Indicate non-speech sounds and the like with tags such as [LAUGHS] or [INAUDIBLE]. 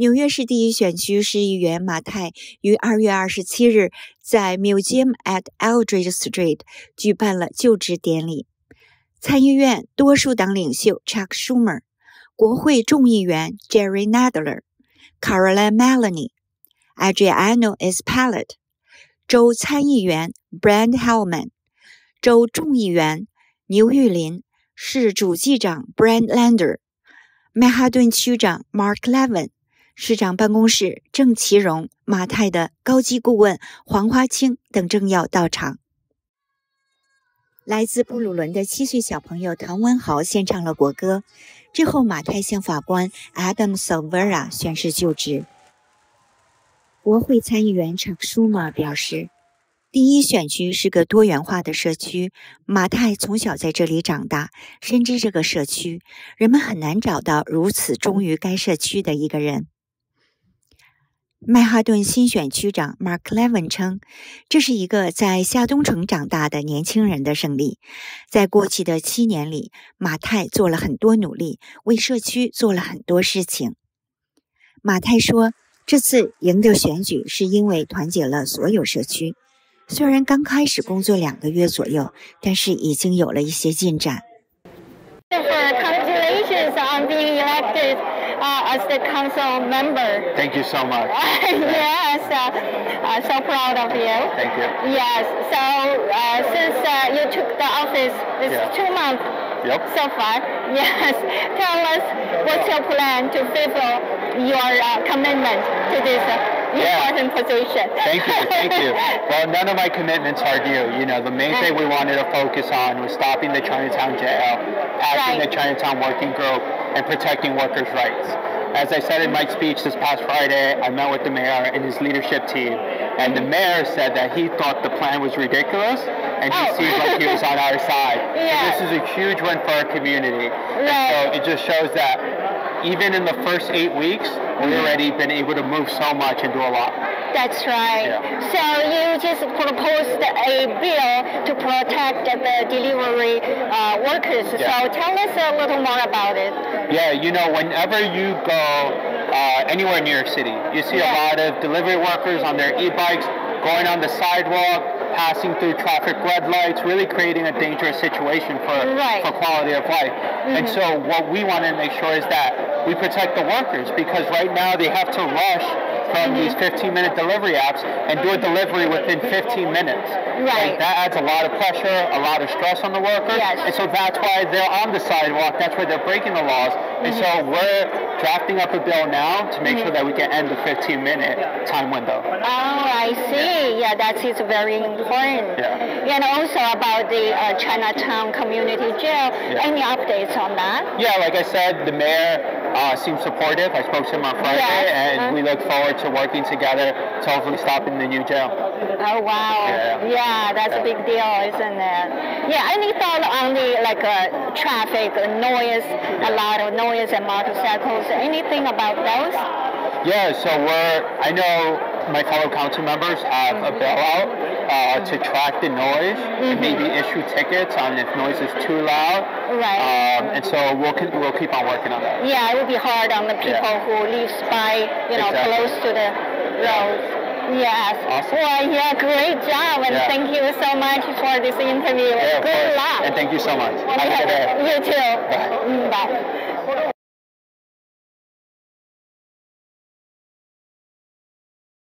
纽约市第一选区市议员马泰于二月二十七日在 Museum at Eldridge Street 举办了就职典礼。参议院多数党领袖 Chuck Schumer、国会众议员 Jerry Nadler、Caroline Maloney、Adriano Espaillat、州参议员 Brand Hellman、州众议员牛玉林、市主计长 Brand Lander、曼哈顿区长 Mark Levin。市长办公室郑其荣、马太的高级顾问黄花青等政要到场。来自布鲁伦的七岁小朋友唐文豪献唱了国歌。之后，马太向法官 Adam Salvera 宣誓就职。国会参议员查舒马表示：“第一选区是个多元化的社区，马太从小在这里长大，深知这个社区，人们很难找到如此忠于该社区的一个人。”曼哈顿新选区长 Mark Levin 称：“这是一个在下东城长大的年轻人的胜利。在过去的七年里，马太做了很多努力，为社区做了很多事情。”马太说：“这次赢得选举是因为团结了所有社区。虽然刚开始工作两个月左右，但是已经有了一些进展。” Congratulations on being elected. uh, as the council member. Thank you so much. [LAUGHS] yes, uh, uh, so proud of you. Thank you. Yes, so uh, since uh, you took the office, it's Yeah. two months Yep. so far. [LAUGHS] Yes, tell us what's your plan to fulfill your uh, commitment to this Yeah. important position. Thank you, thank you. [LAUGHS] Well, none of my commitments are due. You know, the main thing we wanted to focus on was stopping the Chinatown jail, passing Right. the Chinatown working group, and protecting workers' rights. As I said in my speech this past Friday, I met with the mayor and his leadership team, and the mayor said that he thought the plan was ridiculous, and he Oh. seems like he was on our [LAUGHS] side. And Yeah. This is a huge win for our community. And so it just shows that even in the first eight weeks, we've already been able to move so much and do a lot. That's right. Yeah. So you just proposed a bill to protect the delivery uh, workers. Yeah. So tell us a little more about it. Yeah, you know, whenever you go uh, anywhere in New York City, you see Yeah. a lot of delivery workers on their e-bikes going on the sidewalk, passing through traffic red lights, really creating a dangerous situation for, Right. for quality of life. And mm-hmm. so what we want to make sure is that we protect the workers because right now they have to rush from these 15-minute delivery apps and do a delivery within 15 minutes. Right. And that adds a lot of pressure, a lot of stress on the worker. Yes. And so that's why they're on the sidewalk. That's why they're breaking the laws. And so we're drafting up a bill now to make sure that we can end the 15-minute time window. Oh, I see. Yeah, that is very important. Yeah. And also about the uh, Chinatown Community Jail. Yeah. Any updates on that? Yeah, like I said, the mayor uh, seems supportive. I spoke to him on Friday, Yes. and Uh. we look forward to working together to hopefully stopping the new jail. Oh wow! Yeah. that's a big deal, isn't it? Yeah. Any thought on the like uh, traffic noise? A lot of noise and motorcycles. Anything about those? Yeah, so we're, I know my fellow council members have a bill out uh, to track the noise and maybe issue tickets on if noise is too loud. Right. Um, and so we'll, we'll keep on working on that. Yeah, it would be hard on the people Yeah. who live by, you know, Exactly. close to the roads. Yes. Awesome. Well, yeah, great job, and Yeah. thank you so much for this interview. Yeah, Good luck. And thank you so much. Have a good day. [LAUGHS] You too. Bye. Bye.